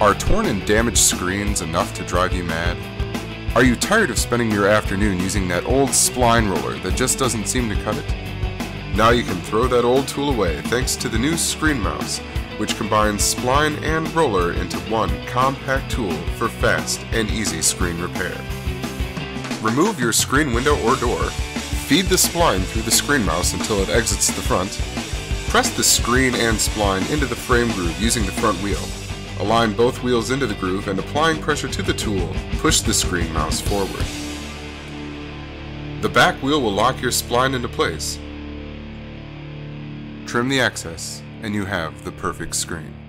Are torn and damaged screens enough to drive you mad? Are you tired of spending your afternoon using that old spline roller that just doesn't seem to cut it? Now you can throw that old tool away thanks to the new Screen Mouse, which combines spline and roller into one compact tool for fast and easy screen repair. Remove your screen window or door, feed the spline through the screen mouse until it exits the front, press the screen and spline into the frame groove using the front wheel, align both wheels into the groove and applying pressure to the tool, push the screen mouse forward. The back wheel will lock your spline into place. Trim the excess and you have the perfect screen.